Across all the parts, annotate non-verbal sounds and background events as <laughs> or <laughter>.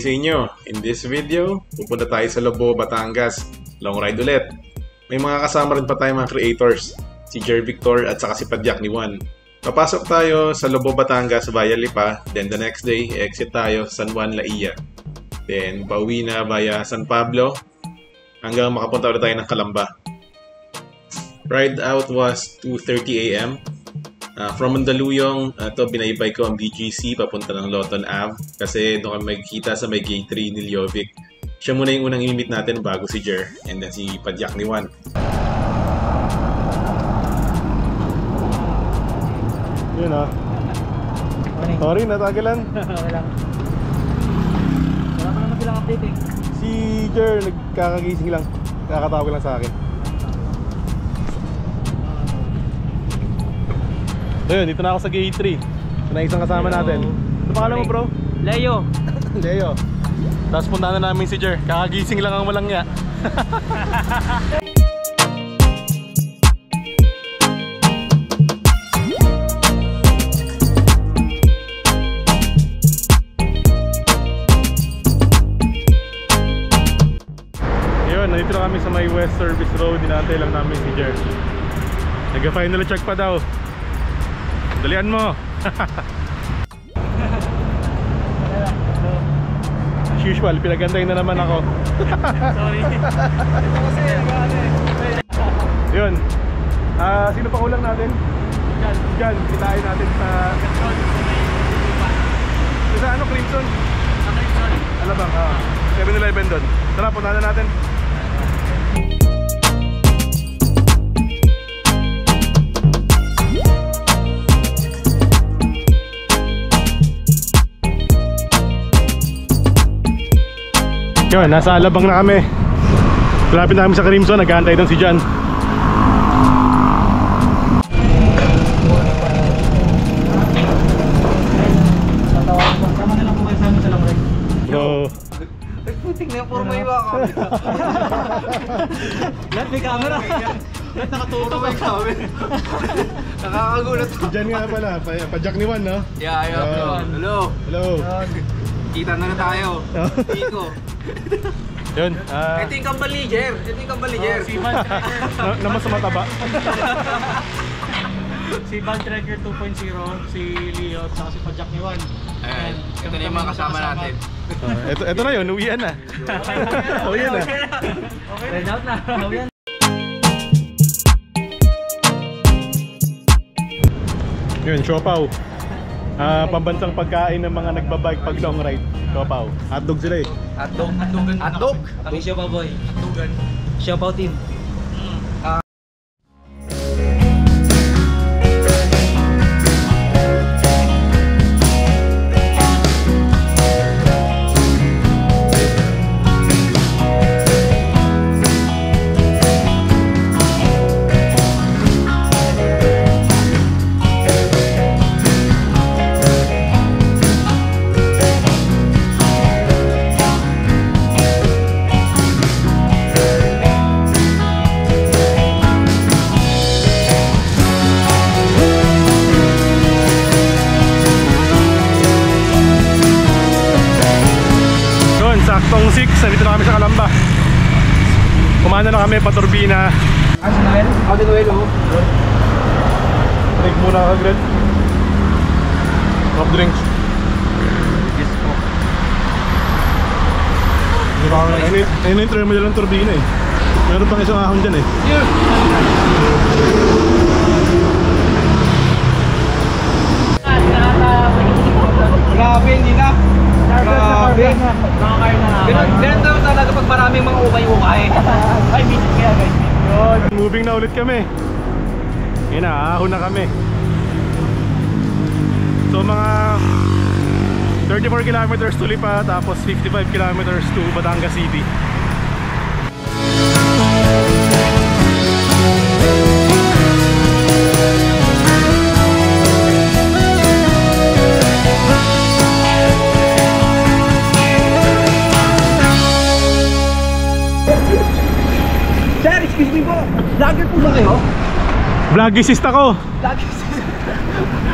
sa inyo. In this video, pupunta tayo sa Lobo, Batangas. Long ride ulit. May mga kasama rin pa tayo mga creators. Si Jer Victor at saka si Padyak ni Juan. Papasok tayo sa Lobo, Batangas via Lipa. Then the next day, exit tayo sa San Juan, La Ia. Then pauwi na via San Pablo hanggang makapunta ulit tayo ng Kalamba. Ride out was 2.30 a.m. Uh, from Mandaluyong, uh, to binaybay ko ang BGC papunta ng Loton Ave kasi doon kami magkita sa may gate 3 ni Ljovic. Siya muna yung unang imit natin bago si Jer and then si Padyak ni Juan. Yun ah. Sorry, natagalan. Okay lang. <laughs> Wala pa naman silang update eh. Si Jer, nagkakagising lang. Kakatawag lang sa akin. So yun, dito na ako sa gate 3. Ito na isang kasama Hello. natin. Ano pangalan mo bro? Leo. <laughs> Leo. Tapos punta na namin si Jer. Kakagising lang ang walang nga. <laughs> Yun, nandito na kami sa may West Service Road. Dinantay lang namin si Jer. Nag-final check pa daw. Dalian mo. As usual, pinagantay na naman ako. Sorry. Yun. Ah, sino pa kulang natin? Yan. Diyan, kitain natin sa sa ano, Crimson. Alabang, ah. 7-Eleven doon. Tara, punta na natin. Yun, nasa Alabang na kami. Malapit na kami sa Crimson, nag-aantay doon si So, Puting na puro may iwa kami. Lahat may camera. Lahat nakatutok may camera. Nakakagulat si Jan nga pala, pa, pa-jack ni Juan, no? Yeah, yeah. Hello. Hello. Hello. Kita na na tayo. <laughs> Kiko. Yun, ah, Ito yung kambal ni Jer. Ito yung kambal ni Jer. <laughs> na, naman sa mataba. <laughs> Si Van Tracker 2.0, si Leo, at si Pajak ni Juan. Ayan. Ito na yung mga kasama natin. Ah, ito, ito na yun, uwian na. <laughs> uwian na. Okay. Red out na. Yan. Yun, siopaw. Ah, pambansang pagkain ng mga nagbabike pag long ride. Siopaw. Hotdog sila eh. Atdog. Atdogan. Atdog. Kami Siopaw Boy. Atdogan. Siopaw team. Ayun ayun yung terminal ng turbina eh. Meron pang isang ahon dyan eh. Grabe, hindi na. Grabe. Ganun, daw talaga pag maraming mga ukay-ukay. <laughs> Ay, visit kaya guys. Moving na ulit kami. Yun na, ahon na kami. So mga 34 kilometers to Lipa tapos 55 kilometers to Batangas City. Vlogger po ba kayo? Vlogisist ako. Vlogger.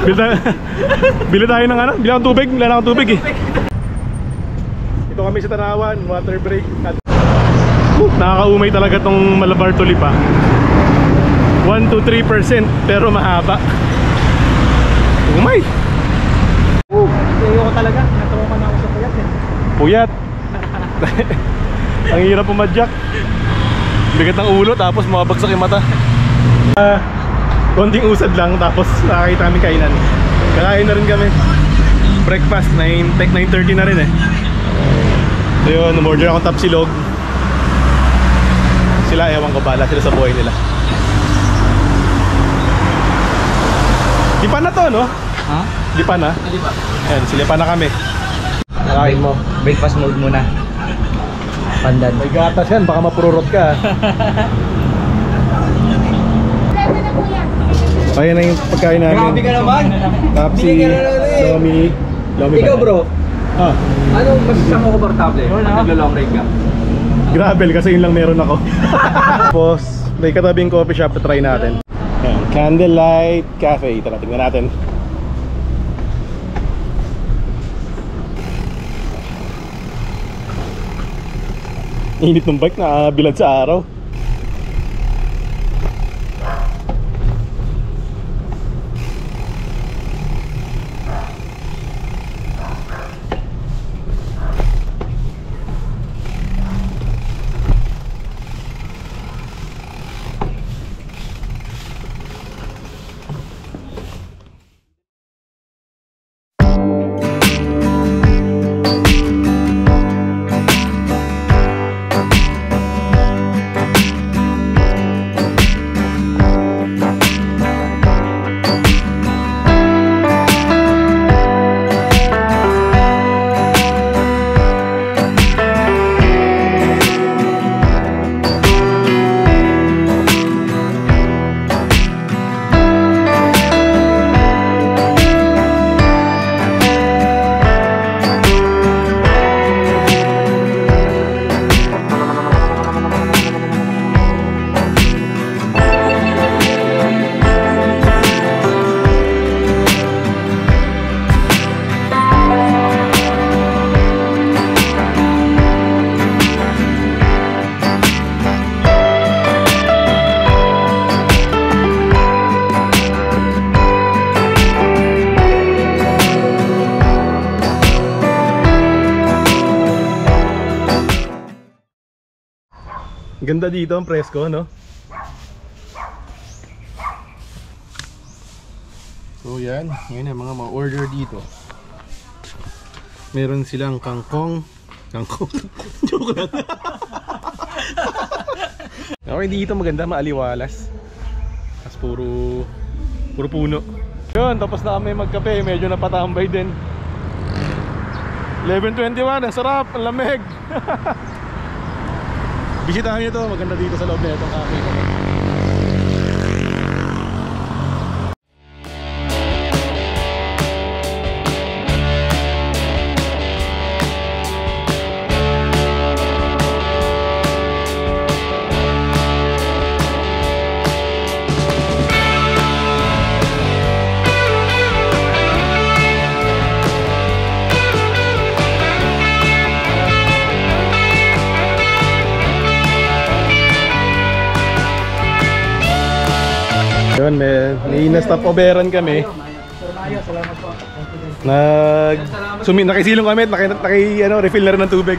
Bili tayo, <laughs> bili tayo ng ano? Bili akong tubig. Wala na akong tubig eh. <laughs> kami sa Tanawan, water break. At... Uh, nakakaumay talaga tong Malabar Tulipa. 1 to 3% pero mahaba. Umay! Ayoko talaga. Natuwa na ako sa puyat eh. Puyat. <laughs> Ang hirap pumadyak. Bigat ng ulo tapos mabagsak yung mata. Ah, konting usad lang tapos nakakita kami kainan. Kakain na rin kami. Breakfast 9 tech 9:30 na rin eh. So yun, umorder ako tapsilog. Sila ewan ko bala sila sa buhay nila. Di pa na to, no? Ha? Di pa na. Hindi ba? Ayan, sila pa na kami. Kakain mo. Breakfast mode muna. Pandan. May gatas yan, baka mapururot ka. Ayan na yung pagkain namin. Grabe ka naman! Tapsi, eh. Lomi, Lomi Ikaw bro, Ah, ano masasama mo komportable? Naglo-long ride ka? gravel kasi yun lang meron ako. <laughs> Tapos, may katabing coffee shop na try natin. Candlelight Cafe. Tara, tingnan natin. Init ng bike na bilad sa araw. Ganda dito ang presko, no? So yan, ngayon ang mga ma-order dito. Meron silang kangkong. Kangkong. <laughs> Joke lang. <laughs> okay, dito maganda, maaliwalas. Tapos puro, puro puno. Yun, tapos na kami magkape. Medyo napatambay din. 11.21, ang sarap, ang lamig. <laughs> Bisitahan nyo to, maganda dito sa loob na itong cafe Yun, may, may na-stop overan kami. Nag sumi nakisilong kami at naki, naki ano, refill na rin ng tubig.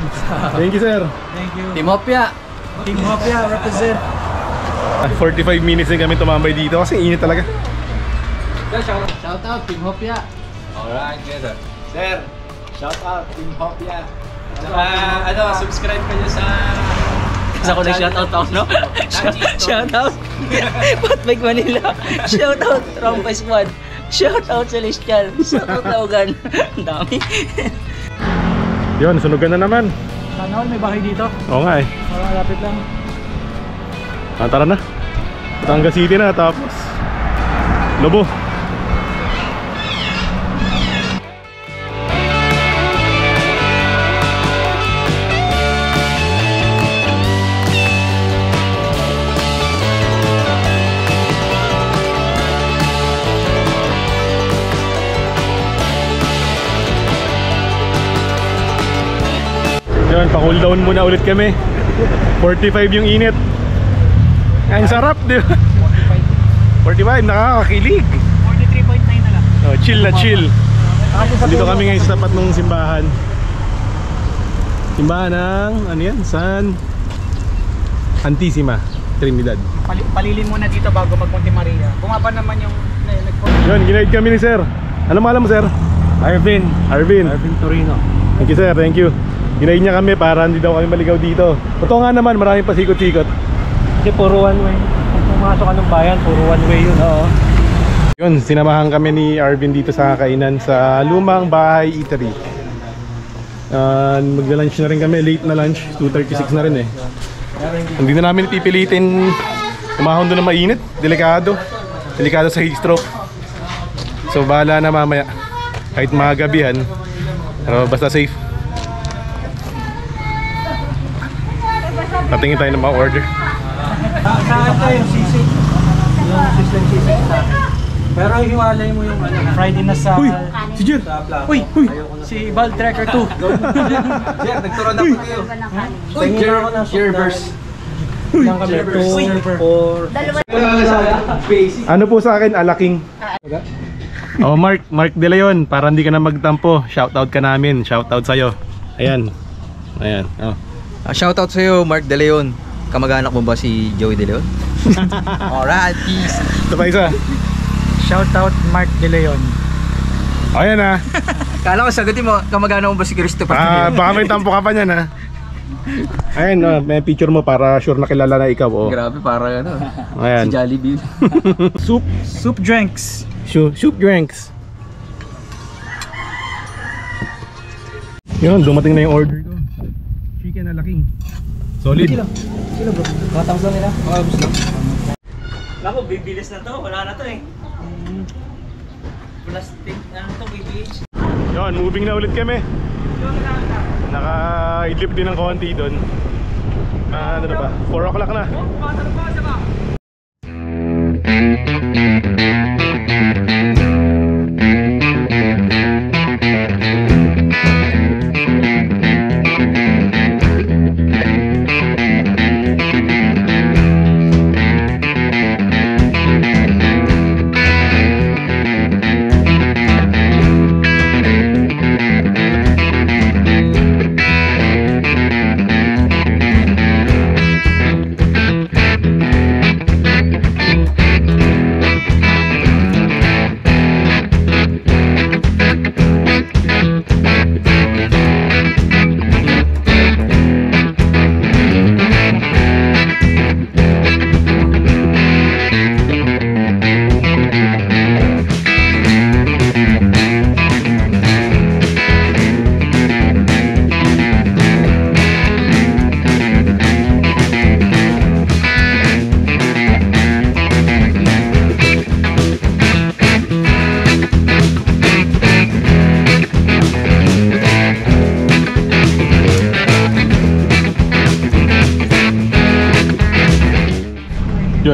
Thank you, sir. Thank you. Team Hopia! Team Hopia, represent. Ah, 45 minutes din kami tumambay dito kasi init talaga. Shout out Team Hopia! Alright, yes sir. Sir, shout out Team Hopia! Saka ano, subscribe kayo sa Kasi ako nag-shoutout ako, no? Shoutout! <laughs> Patbike Manila! Shoutout Rompa Squad! Shoutout Celestial! Shoutout Laugan! Ang dami! <laughs> Yun, sunugan na naman. Sana all may bahay dito. Oo nga eh. Malapit lang. Ah, tara na. Batangas City na tapos Lobo. Ayan, pa-cool down muna ulit kami. 45 yung init. Ang sarap, di ba? 45, nakakakilig. 43.9 na lang. Oh, chill na chill. Dito kami ngayon sa tapat ng simbahan. Simbahan ng, ano yan? San Antissima, Trinidad. Pali palilin muna dito bago mag Monte Maria. Bumaba naman yung Yun, ginaid kami ni sir. Ano pangalan mo sir? Arvin. Arvin. Arvin Torino. Thank you sir, thank you. Ginaid niya kami para hindi daw kami maligaw dito. Totoo nga naman, maraming pasikot-sikot. Kasi puro one way. Pag pumasok ka ng bayan, puro one way yun. Oo. Yun, sinamahan kami ni Arvin dito sa kainan sa Lumang Bahay Eatery. Uh, Magla-lunch na rin kami, late na lunch, 2.36 na rin eh. Hindi na namin pipilitin umahon doon na mainit, delikado. Delikado sa heat stroke. So bahala na mamaya. Kahit mga gabihan, pero basta safe. Patingin tayo ng mga order. Saan ka yung sisig? Yung system sisig sa Pero hiwalay mo yung ano, Friday na sa... Uy! Si Jer! Uy! Uy! Si Bald Tracker 2. <laughs> Jer, nagturon na po kayo. Ng Cheers. Ilang kami? 2, 4. Ano po sa akin, alaking. Oh, Mark, Mark De Leon, para hindi ka na magtampo, shoutout ka namin, shoutout sa'yo. Ayan. Ayan. Oh. Ah, shoutout sa'yo, Mark De Leon. Kamag-anak mo ba si Joey De Leon? <laughs> Alright, peace. Ito pa isa. Shoutout Mark De Leon. Ayan ah. <laughs> Kala ko sagutin mo, kamag-anak mo ba si Christopher De Ah, baka may tampo ka pa niyan ah. <laughs> Ayan, oh, may picture mo para sure na kilala na ikaw. Oh. Grabe, para ano. Ayan. Si Jollibee. Soup, Soup drinks. soup, soup drinks. Yun, dumating na yung order ko. Chicken alaking. Solid. Katang sa nila. Ako, bibilis na to. Wala na to eh. Plastic, ano to, BBH? Yun, moving na ulit kami. Naka-idlip din ng konti doon. Ah, ano na ba? 4 o'clock na.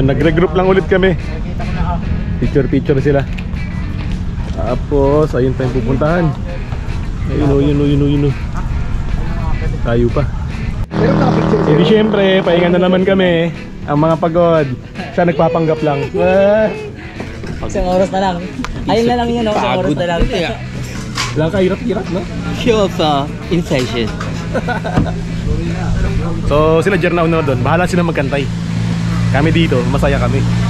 Yun, nagre-group lang ulit kami. Picture-picture sila. Tapos, ayun tayong pupuntahan. Ayun o, yun o, yun o, yun o. Tayo pa. Eh di syempre, pahinga na naman kami. Ang mga pagod. Siya nagpapanggap lang. Ah, Isang oras na lang. Ayun na lang yun, no? Isang oras na lang. Lang kahirap-hirap, no? Show of uh, incission. <laughs> So, sila Jer na doon. Bahala sila magkantay. Kami dito, masaya kami.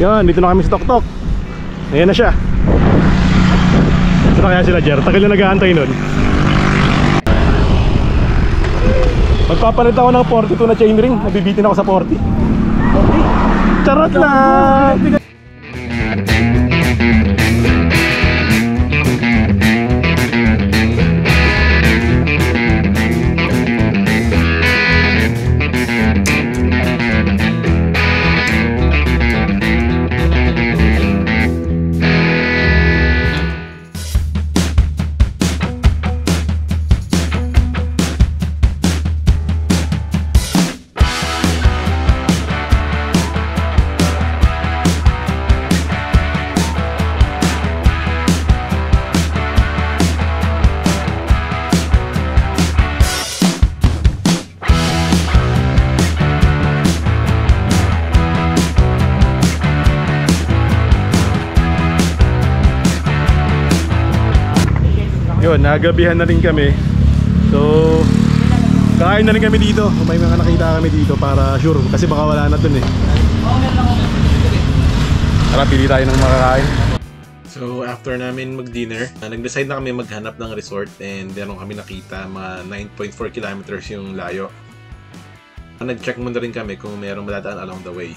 Yan, dito na kami sa Toktok. Ayan na siya. Saan kaya sila, Jer? Tagal na nag-aantay nun. Magpapalit ako ng 42 na chainring. Nabibitin ako sa 40. 40? Charot lang! Nagabihan na rin kami. So, kakain na rin kami dito. May mga nakita kami dito para sure. Kasi baka wala na dun eh. Tara, pili tayo ng makakain. So, after namin mag-dinner, uh, nag-decide na kami maghanap ng resort and meron kami nakita mga 9.4 kilometers yung layo. Nag-check muna rin kami kung mayroong madadaan along the way.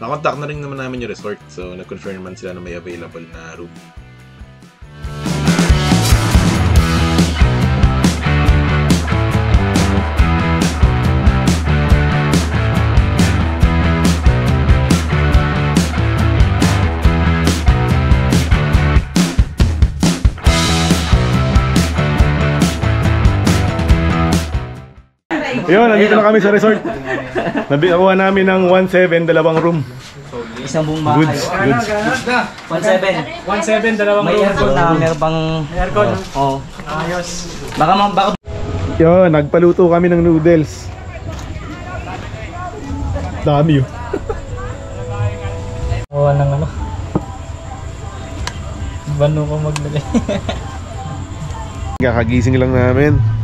Nakontak na rin naman namin yung resort so nag-confirm naman sila na may available na room. Yun, nandito na kami sa resort. Nakuha namin ng 1.7, dalawang room. Isang buong bahay. Goods, goods. 1.7. 1.7, dalawang May aircon na, meron pang... Aircon. Oo. Ayos. Baka, ma- baka Yun, nagpaluto kami ng noodles. Dami <laughs> yun. Kuha ng ano. Bano ko maglagay. <laughs> Kakagising lang namin.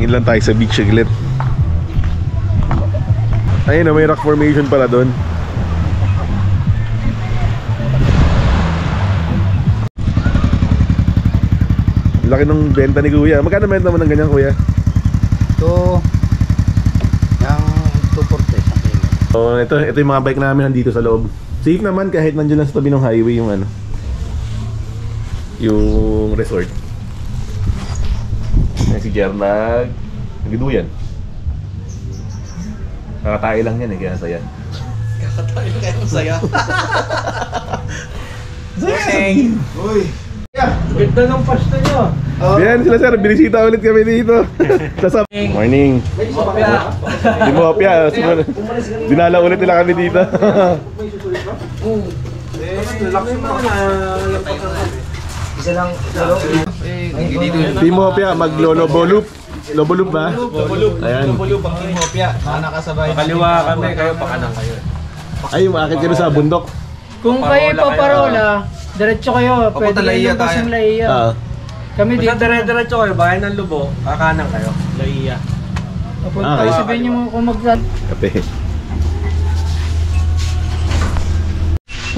Tingin lang tayo sa beach saglit. Ayun na, may rock formation pala doon. Laki ng benta ni Kuya. Magkano benta mo ng ganyan, Kuya? Ito, yung 240 sa kilo. Oh, ito, ito yung mga bike namin nandito sa loob. Safe naman kahit nandiyan lang sa tabi ng highway yung ano. Yung resort. Si Jernag. Nagduyan. Kakatayo lang yan eh, kaya saya. Ganda ng pasta nyo. Yan sila sir, binisita ulit kami dito. <laughs> Sasab Morning. Di mo apya. sumunod. Dinala ulit nila kami dito. isa lang. Di mo apya, maglolobo loop. Lobo loop ba? Ayan. Kaliwa kami, kayo pa kanan kayo. Ay, umakit kayo sa bundok. Kung kayo paparola, diretso kayo. Pwede kayo lumabas ng Laiya. Ah. Kami Basta dito. dire-diretso kayo, bayan ng Lubo, kakanan kayo. Laiya. Papunta Ah, okay. sabihin niyo mo kung mag Kape.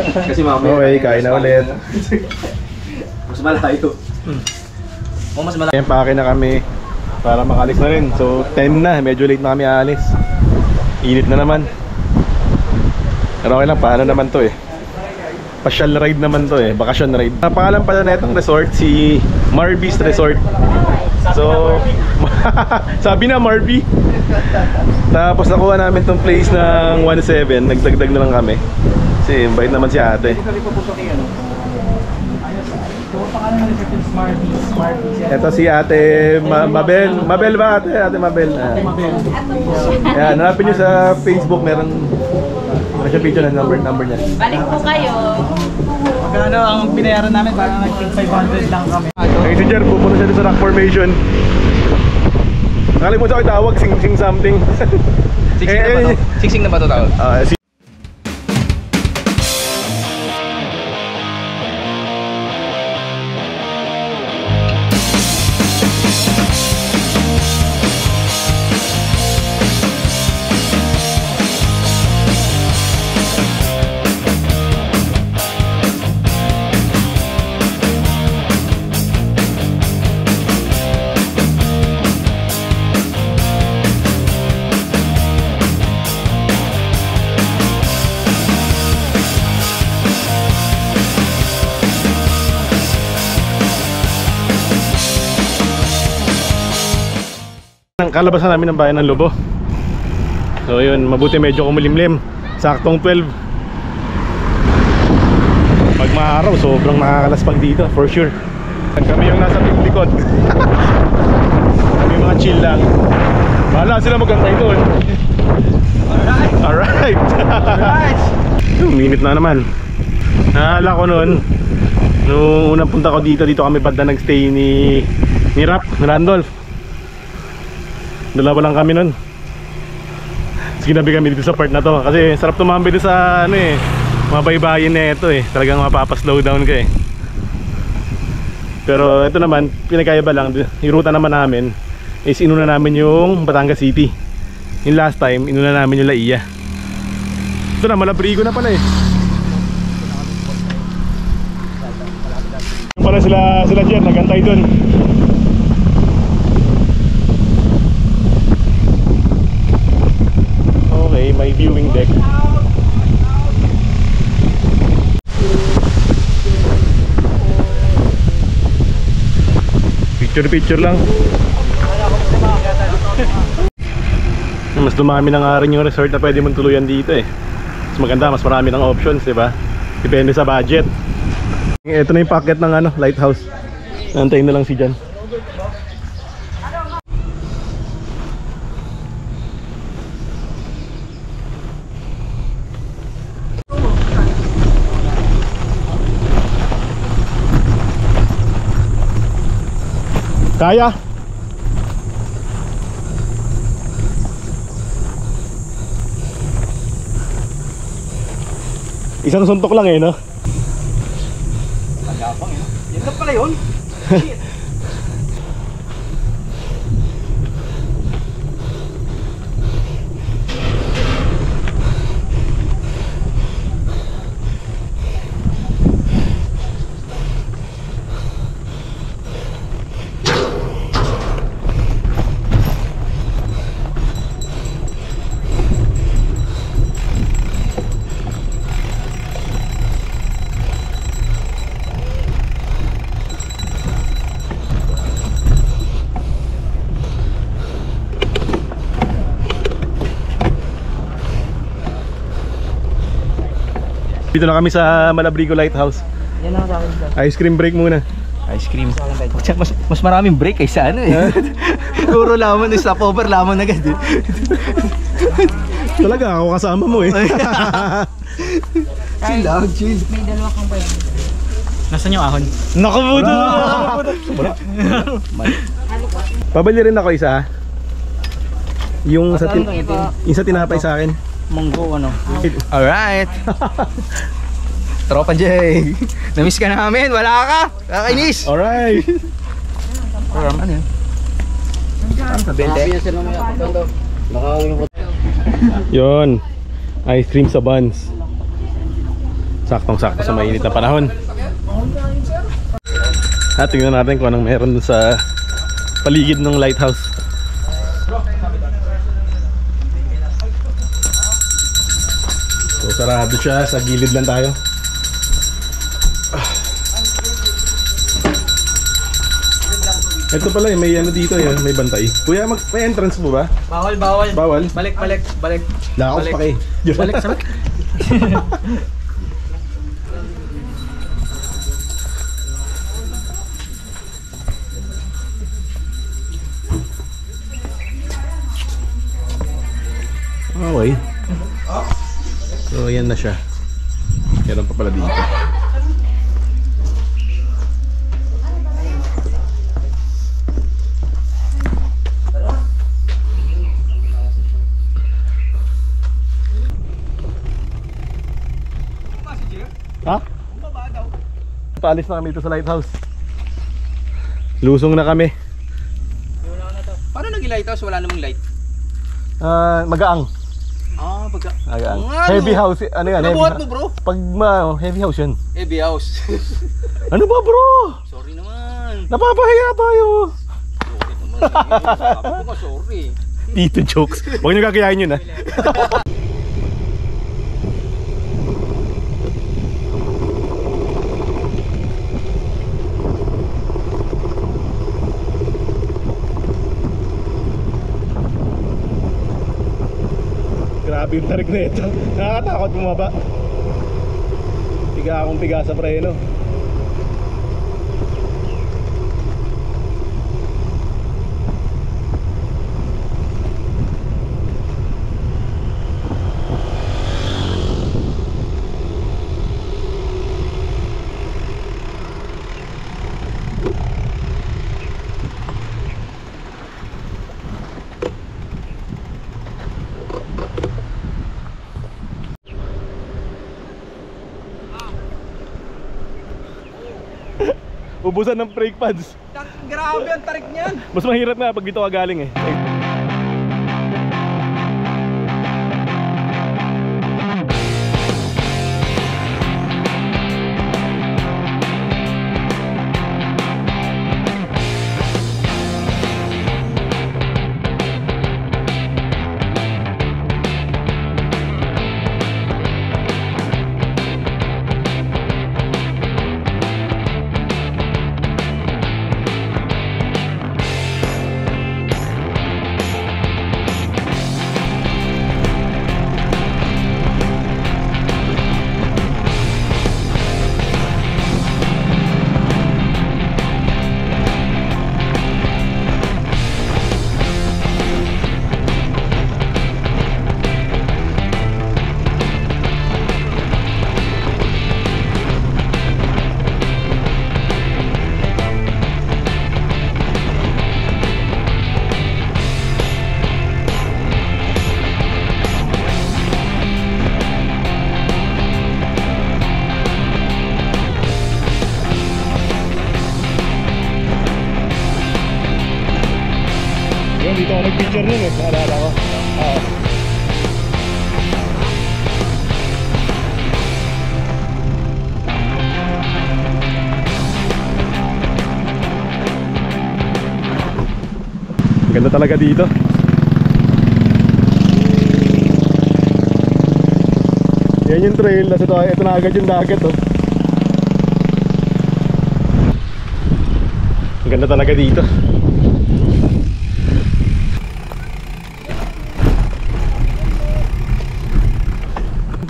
Kasi mamaya. Okay, kain na ulit. <laughs> Mas malayo. O mas malaki. Ayan, pake na kami para makalis na rin. So, 10 na. Medyo late na kami aalis. Init na naman. Pero okay lang, paano naman to eh. Pasyal ride naman to eh. Bakasyon ride. Ang pangalan pala na itong resort, si Marby's Resort. So, <laughs> sabi na Marby. Tapos nakuha namin tong place ng 1.7. Nagdagdag na lang kami. Kasi bait naman si ate. Ito si Ate Ma- Mabel. Mabel ba ate? Ate Mabel. Ah. Yan, hanapin niyo sa Facebook. Meron meron siya picture ng number, number niya. Balik po kayo. Magkano ang binayaran namin? Parang nag 500 lang kami. Ay, si Jer, pupunta siya sa rock formation. Nakalimutan ko itawag, sing sing something. Siksing na ba to? <laughs> Siksing na ba to tawag? Ah, si ang kalabasan namin ng bayan ng Lobo. So yun, mabuti medyo kumulimlim. Saktong 12. Pag maaraw, sobrang nakakalaspag dito, for sure. Kami yung nasa likod. kami mga chill lang. Bahala sila magantay doon. Alright. Alright. Minute na naman. Naalala ko noon, nung unang punta ko dito, dito kami banda nagstay ni ni Rap, Randolph. Dalawa lang kami nun. Tapos ginabi kami dito sa part na to. Kasi sarap tumambay dito sa ano eh. mabaybayin na ito eh. Talagang mapapa-slow down ka eh. Pero ito naman, pinagkaiba lang. Yung ruta naman namin is inuna namin yung Batangas City. Yung last time, inuna namin yung Laia. Ito na, Malabrigo na pala eh. Pala sila, sila dyan, nagantay dun. Okay, may viewing deck. Picture picture lang. Mas dumami na nga rin yung resort na pwede mong tuluyan dito eh. Mas maganda, mas marami ng options, di ba? Depende sa budget. Ito na yung packet ng ano, lighthouse. Nantayin na lang si Jan. Kaya? Isang suntok lang eh, no? Yan lang pala yun. <laughs> Dito na kami sa Malabrigo Lighthouse. Yan ang sa akin sir. Ice cream break muna. Ice cream. Mas, mas maraming break kaysa ano eh. <laughs> Puro lamon, stopover lamon agad eh. <laughs> Talaga, ako kasama mo eh. <laughs> chill lang, chill. May dalawa kang pa Nasaan yung ahon? Nakabuto! Pabili rin ako isa ha? Yung sa, tin yung sa tinapay sa akin. Munggo ano? Alright. <laughs> Tropa J. Namiss ka namin, wala ka. Kakainis. Alright! Program ano yun? Sa 20? Yon. Ice cream sa buns. Saktong sakto sa mainit na panahon. At tingnan natin kung anong meron sa paligid ng lighthouse. So sarado siya, sa gilid lang tayo. Ito pala eh, may ano dito yan, may bantay. Kuya, mag, may entrance mo ba? Bawal, bawal. Bawal? Balik, balik, balik. Balik. pa kay. <laughs> Balik, sabak. <laughs> Okay. So, yan na siya. Meron pa pala dito. Ha? Paalis na kami dito sa lighthouse. Lusong na kami. Paano nag-lighthouse? Wala namang light. Ah, magaang. Ah, pagka... Nga, Heavy house. Ano yan? Heavy, Nabuhat ha- mo bro. Pag ma, heavy house yan. Heavy house. <laughs> Ano ba bro? sorry naman. Napapahiya tayo. Sorry naman. Sabi ko nga sorry. Dito jokes. Huwag niyo kakayain yun ha. <laughs> Grabe yung tarik na ito. Nakakatakot bumaba. Piga akong piga sa preno. Ubusan ng brake pads. Grabe ang tarik niyan. Mas mahirap nga pag dito ka galing eh. Ganda talaga dito. Yan yung trail, tapos ito, ito na agad yung dagat oh. Ganda talaga dito.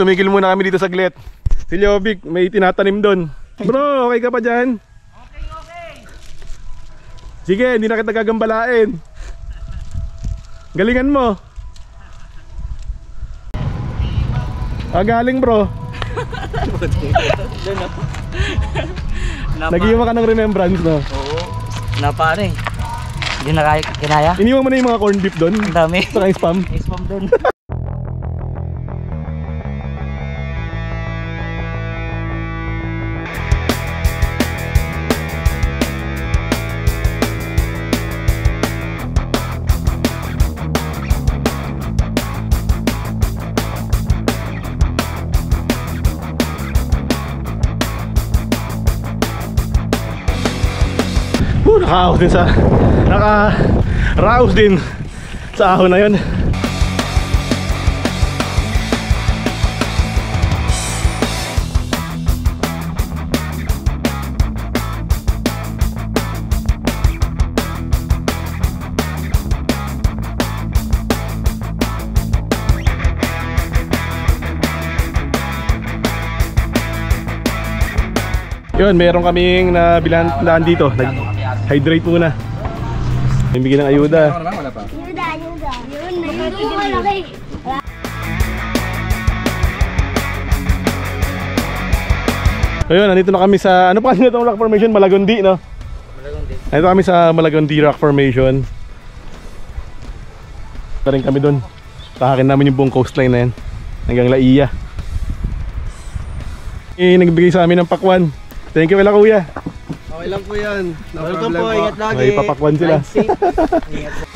Tumigil muna kami dito saglit. Si Jovic, may tinatanim doon. Bro, okay ka pa dyan? Okay, okay. Sige, hindi na kita gagambalain. Galingan mo. Ah, galing bro. Nag-iwan ka ng remembrance, no? Oo. Napa ano eh. Hindi na kaya, kinaya. Iniwan mo na yung mga corn beef doon. Ang dami. Saka yung spam. May spam doon. Naka-house din sa naka raos din sa ahon na yun Yun, meron kaming nabilan daan dito. Nag-hydrate muna. May bigyan ng ayuda. Ayuda, ayuda. Yun, ayuda yung malaki. Ayun, nandito na kami sa ano pa nito rock formation Malagondi, no? Malagondi. Nandito kami sa Malagondi Rock Formation. Pa rin kami doon. Tahakin namin yung buong coastline na yan. Hanggang Laia. Eh, nagbigay sa amin ng pakwan. Thank you kila kuya. Okay lang po yan. No Welcome po, ingat lagi. May papakwan sila. <laughs>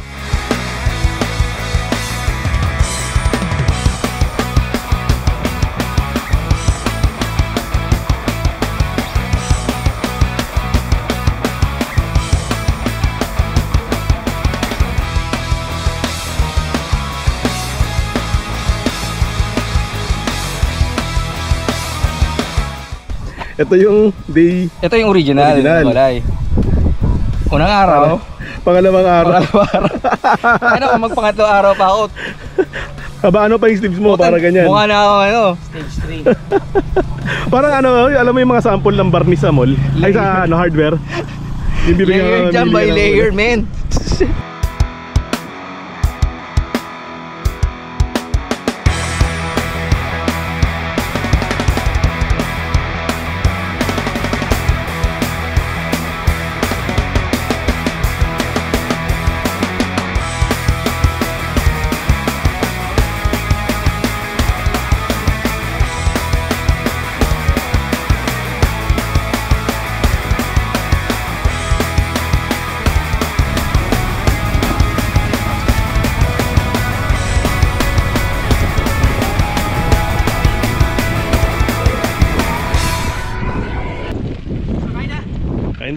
Ito yung day Ito yung original. Original. Kulay. Unang araw. pangalawang araw. Pangalawang araw. <laughs> ano kung magpangatlo araw pa ako. Aba, ano pa yung sleeves mo? Para ganyan. Mukha na ako ano. Stage 3. <laughs> Parang ano, alam mo yung mga sample ng barnis sa mall? Ay sa ano, hardware? Yung bibigyan Layer dyan by layer, man. <laughs>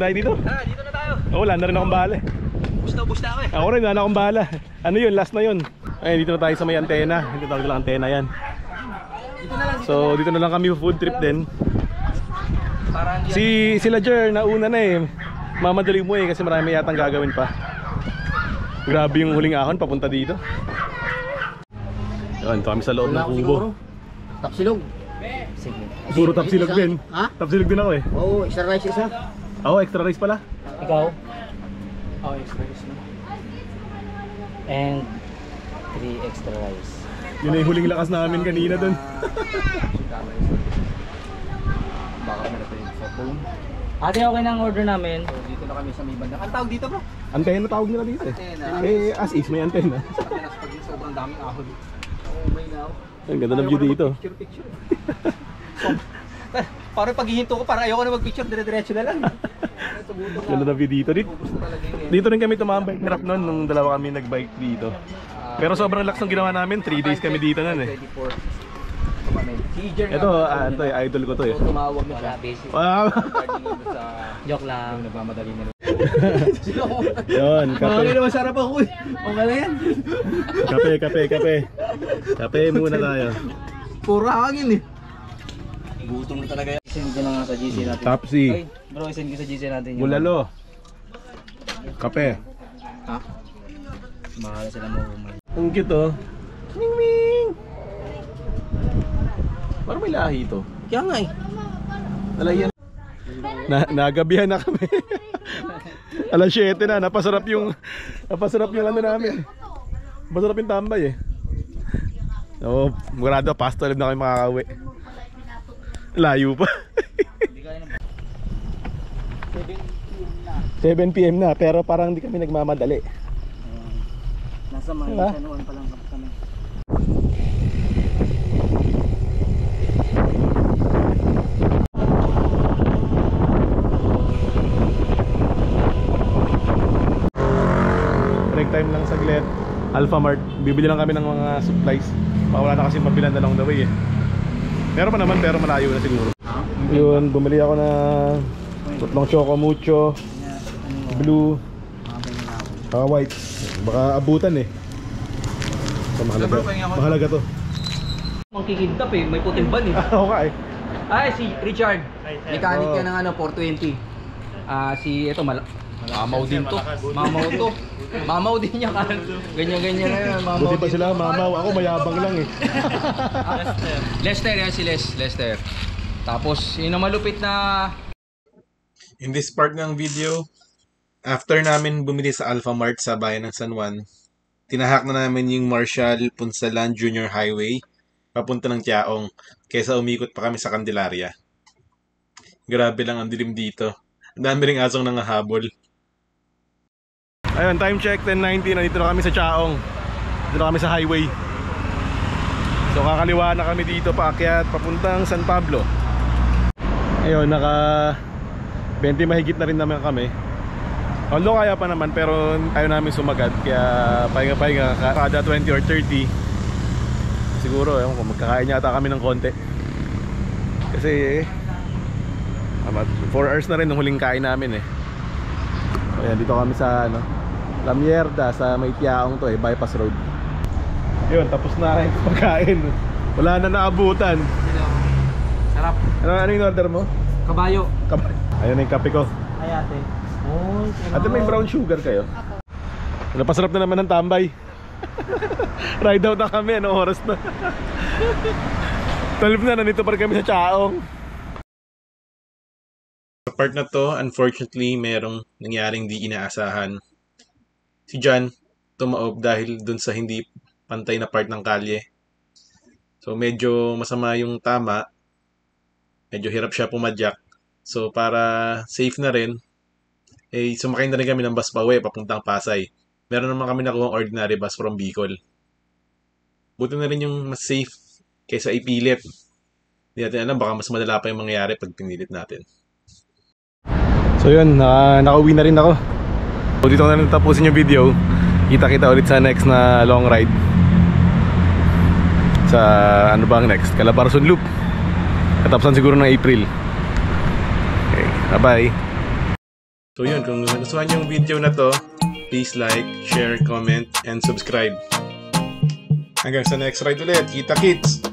tayo dito. Tara, dito na tayo. Oh, wala na rin akong bahala. eh. Bus na bus na ako eh. Ako rin, wala na akong bahala. Ano yun, last na yun. Ay, dito na tayo sa may antena. Hindi tawag lang antena yan. So, dito na lang kami food trip din. Si sila Jer, nauna na eh. Mamadali mo eh kasi marami yatang gagawin pa. Grabe yung huling ahon papunta dito. Ito kami sa loob ng kubo. Tapsilog. Puro tapsilog din. Ha? Tapsilog din ako eh. Oo, extra rice isa. Oo, extra rice pala. Ikaw? Oh, extra rice na. And 3 extra rice. Yun yung huling lakas namin kanina dun. <laughs> Ate, okay na ang order namin. dito na kami sa may banda. Ang tawag dito bro? Antena tawag nila dito eh. Eh, as is, may antena. Pinas <laughs> pag yung sobrang daming ahon. Oh, may now. Ang ganda ng view dito. Picture picture. <laughs> Parang paghihinto ko, parang ayoko na mag-picture, dire-diretso na lang. <laughs> Ganda view dito. Dito, dito rin kami tumambike hirap noon nung dalawa kami nagbike dito. Pero sobrang lakas ng ginawa namin. 3 days kami dito noon eh. 24. Kumami. Si Jer Ito, ah, ito eh, idol ko to eh. tumawag na siya. Wow! <laughs> Joke lang. nagmamadali na rin. <laughs> Yun, kape. naman sarap ako eh. Okay yan. Kape, kape, kape. Kape muna tayo. Puro hangin eh. Gutom na talaga yan. Isend ko na nga sa GC natin. Tapsi. Ay, bro, isend ko sa GC natin yung... Bulalo. Kape. Bahala sila mo umay. Ang cute oh. Ming ming. Parang may lahi ito. Kaya nga eh. Nalayan. Na nagabihan na kami. <laughs> Alas 7 na, napasarap yung napasarap yung ano namin. Masarap yung tambay eh. Oo, murado pasta ulit na kayo makakauwi. Layo pa. 7 p.m. na pero parang hindi kami nagmamadali. Nasa mga Diba? sanuan pa lang kami. Break time lang saglit. Alpha Mart. Bibili lang kami ng mga supplies. Baka wala na kasi mabilan along the way eh. Meron pa naman pero malayo na siguro. Yun, bumili ako na tutlong choco mucho, blue, saka white. Baka abutan eh. So, mahalaga, mahalaga to. Mangkikidnap eh. May puting ban eh. <laughs> Oo ka eh. Ay, si Richard. Mechanic Oh. yan ng ano, 420. Ah, si ito mal Mamaw din to. Mamaw to. Mamaw din niya kan. Ganyan-ganyan na yan. Mamaw Buti pa din sila, to. mamaw. Ako mayabang lang eh. <laughs> Lester yan si Les, Lester. Tapos, yun ang malupit na In this part ng video, after namin bumili sa Alpha Mart sa bayan ng San Juan, tinahak na namin yung Marshall Punsalan Junior Highway papunta ng Tiaong kesa umikot pa kami sa Candelaria. Grabe lang ang dilim dito. Ang dami ring asong nangahabol. Ayun, time check 10.90. Nandito na kami sa Chaong. Dito na kami sa highway. So kakaliwa na kami dito paakyat papuntang San Pablo. Ayun, naka 20 mahigit na rin naman kami. Although kaya pa naman pero ayaw namin sumagat kaya pahinga-pahinga kada 20 or 30 siguro ewan ko magkakain yata kami ng konti. Kasi 4 hours na rin nung huling kain namin eh. Ayan, dito kami sa ano, La Mierda sa may Tiaong to eh, bypass road. Yun, tapos na yung <laughs> pagkain. Wala na naabutan. Sarap. Ano, ano yung order mo? Kabayo. Kap- Ayun na yung kape ko. Ay, ate. Oh, Ate, may brown sugar kayo? Napasarap na naman ng tambay. <laughs> Ride out na kami, anong oras na? <laughs> 12 na, nandito pa rin kami sa Chaong. Sa part na to, unfortunately, merong nangyaring di inaasahan. Si John, tumaob dahil dun sa hindi pantay na part ng kalye. So medyo masama yung tama. Medyo hirap siya pumadyak. So para safe na rin, eh sumakay na rin kami ng bus pauwi papuntang Pasay. Meron naman kami nakuha ordinary bus from Bicol. Buti na rin yung mas safe kaysa ipilit. Hindi natin alam, baka mas madala pa yung mangyayari pag pinilit natin. So yun, naka, nakauwi na rin ako. So dito na natapusin yung video. Kita-kita ulit sa next na long ride. Sa ano bang next? Calabarzon Loop. Katapusan siguro ng April. Okay, bye-bye. So yun, kung nagustuhan yung video na to, please like, share, comment, and subscribe. Hanggang sa next ride ulit. Kita kits!